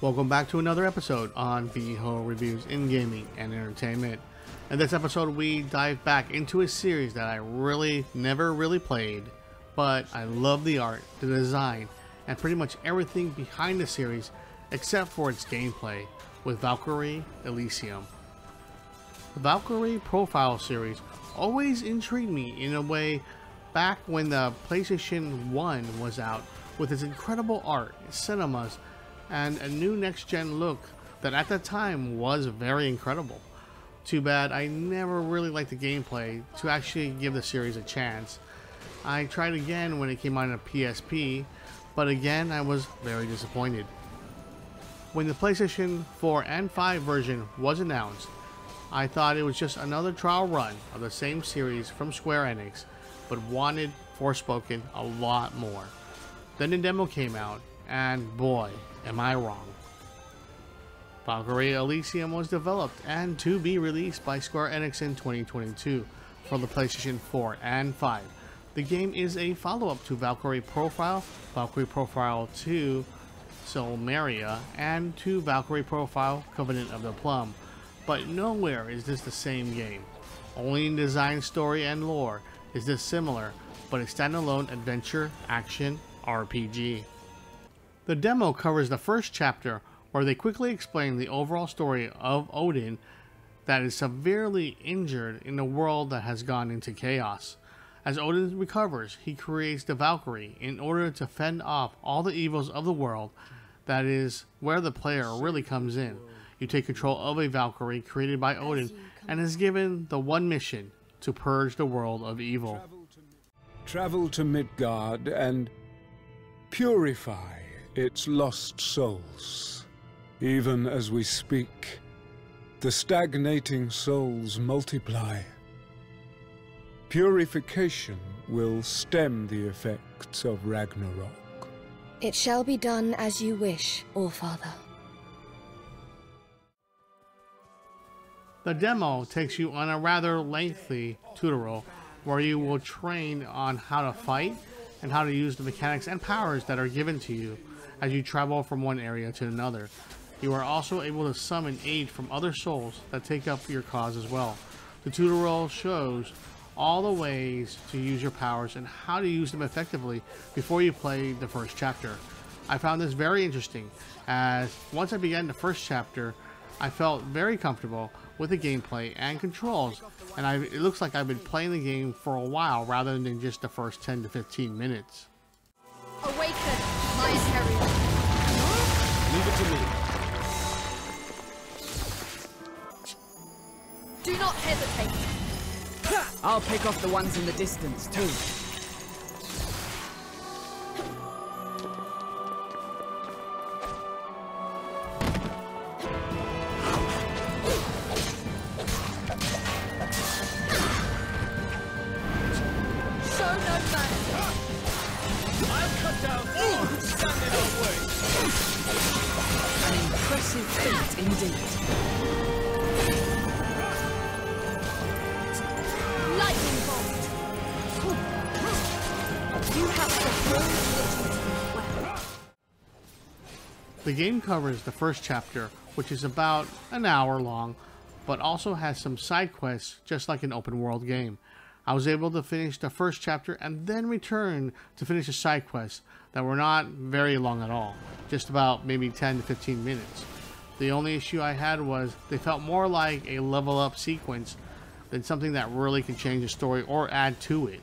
Welcome back to another episode on BHO Reviews in Gaming and Entertainment. In this episode, we dive back into a series that I really never really played, but I love the art, the design, and pretty much everything behind the series except for its gameplay with Valkyrie Elysium. The Valkyrie Profile series always intrigued me in a way back when the PlayStation 1 was out with its incredible art, cinemas, and a new next-gen look that at the time was very incredible. Too bad I never really liked the gameplay to actually give the series a chance. I tried again when it came out on a PSP, but again I was very disappointed. When the PlayStation 4 and 5 version was announced, I thought it was just another trial run of the same series from Square Enix, but wanted Forspoken a lot more. Then the demo came out, and boy, am I wrong. Valkyrie Elysium was developed and to be released by Square Enix in 2022 for the PlayStation 4 and 5. The game is a follow-up to Valkyrie Profile, Valkyrie Profile 2, Silmeria, and to Valkyrie Profile Covenant of the Plume, but nowhere is this the same game. Only in design, story, and lore is this similar, but a standalone adventure action RPG. The demo covers the first chapter where they quickly explain the overall story of Odin that is severely injured in a world that has gone into chaos. As Odin recovers, he creates the Valkyrie in order to fend off all the evils of the world. That is where the player really comes in. You take control of a Valkyrie created by Odin and is given the one mission to purge the world of evil. Travel to Midgard and purify its lost souls. Even as we speak, the stagnating souls multiply. Purification will stem the effects of Ragnarok. It shall be done as you wish, Allfather. The demo takes you on a rather lengthy tutorial where you will train on how to fight and how to use the mechanics and powers that are given to you as you travel from one area to another. You are also able to summon aid from other souls that take up your cause as well. The tutorial shows all the ways to use your powers and how to use them effectively before you play the first chapter. I found this very interesting as once I began the first chapter, I felt very comfortable with the gameplay and controls, and I, it looks like I've been playing the game for a while rather than just the first 10 to 15 minutes. Awaken, my Imperial. Leave it to me. Do not hesitate. I'll pick off the ones in the distance, too. Indeed. Lightning bolt. You have the. The game covers the first chapter, which is about an hour long, but also has some side quests just like an open world game. I was able to finish the first chapter and then return to finish the side quests that were not very long at all, just about maybe 10 to 15 minutes. The only issue I had was they felt more like a level up sequence than something that really can change the story or add to it.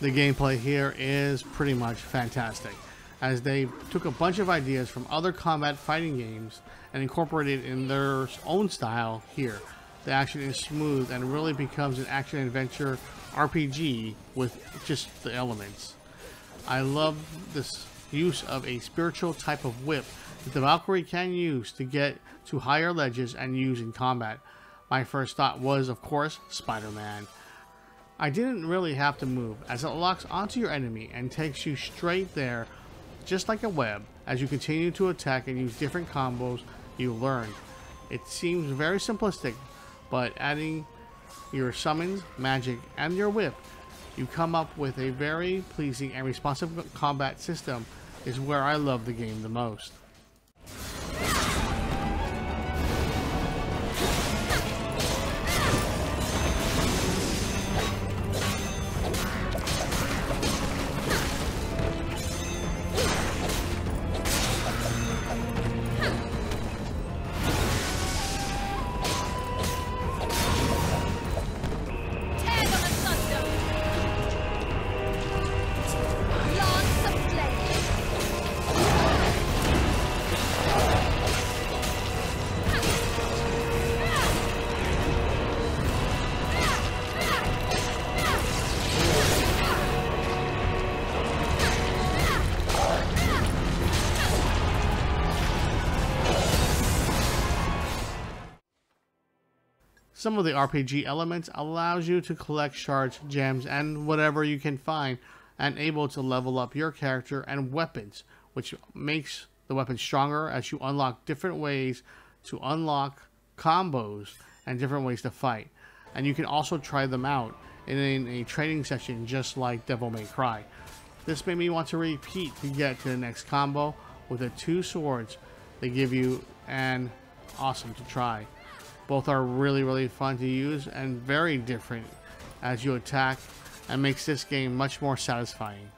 The gameplay here is pretty much fantastic, as they took a bunch of ideas from other combat fighting games and incorporated in their own style here. The action is smooth and really becomes an action adventure RPG with just the elements. I love this use of a spiritual type of whip that the Valkyrie can use to get to higher ledges and use in combat. My first thought was, of course, Spider-Man. I didn't really have to move as it locks onto your enemy and takes you straight there just like a web as you continue to attack and use different combos you learn. It seems very simplistic, but adding your summons, magic, and your whip, you come up with a very pleasing and responsive combat system is where I love the game the most. Some of the RPG elements allows you to collect shards, gems, and whatever you can find, and able to level up your character and weapons, which makes the weapon stronger as you unlock different ways to unlock combos and different ways to fight. And you can also try them out in a training session just like Devil May Cry. This made me want to repeat to get to the next combo with the two swords they give you and awesome to try. Both are really, really fun to use and very different as you attack and makes this game much more satisfying.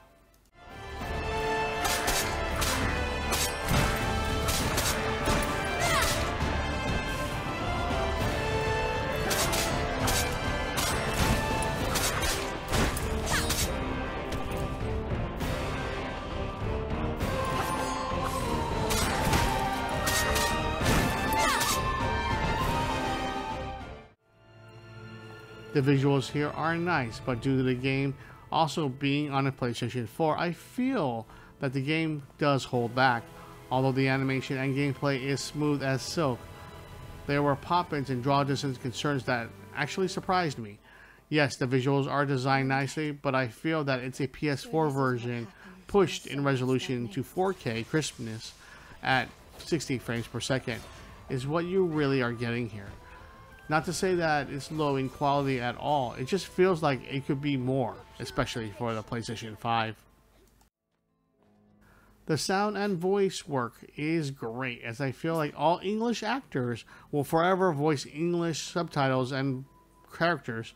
The visuals here are nice, but due to the game also being on a PlayStation 4, I feel that the game does hold back. Although the animation and gameplay is smooth as silk, there were pop-ins and draw distance concerns that actually surprised me. Yes, the visuals are designed nicely, but I feel that it's a PS4 version pushed in resolution to 4K crispness at 60 frames per second is what you really are getting here. Not to say that it's low in quality at all, it just feels like it could be more, especially for the PlayStation 5. The sound and voice work is great, as I feel like all English actors will forever voice English subtitles and characters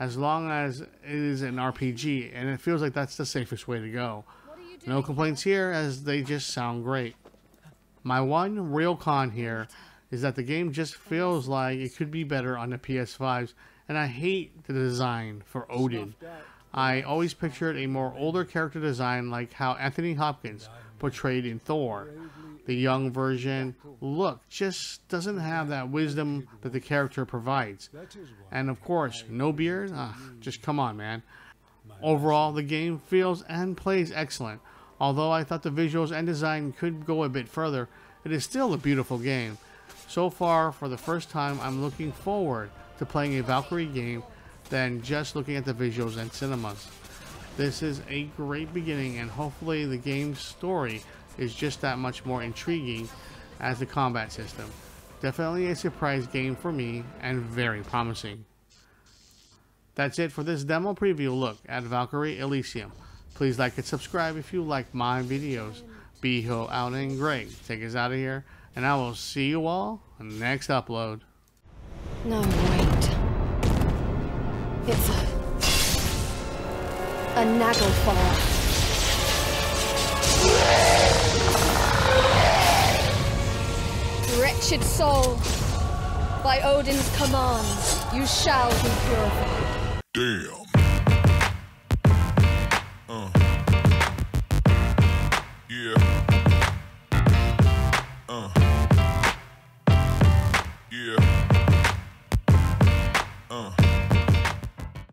as long as it is an RPG, and it feels like that's the safest way to go. No complaints here, as they just sound great. My one real con here is that the game just feels like it could be better on the PS5s, and I hate the design for Odin. I always pictured a more older character design like how Anthony Hopkins portrayed in Thor. The young version look just doesn't have that wisdom that the character provides. And of course, no beard? Ah, just come on, man. Overall, the game feels and plays excellent. Although I thought the visuals and design could go a bit further, it is still a beautiful game. So far, for the first time, I'm looking forward to playing a Valkyrie game than just looking at the visuals and cinemas. This is a great beginning and hopefully the game's story is just that much more intriguing as the combat system. Definitely a surprise game for me and very promising. That's it for this demo preview look at Valkyrie Elysium. Please like and subscribe if you like my videos. Beho out and Greg take us out of here and I will see you all on the next upload. No, wait. It's a... a Nagelfar. Wretched soul, by Odin's command, you shall be purified. Damn.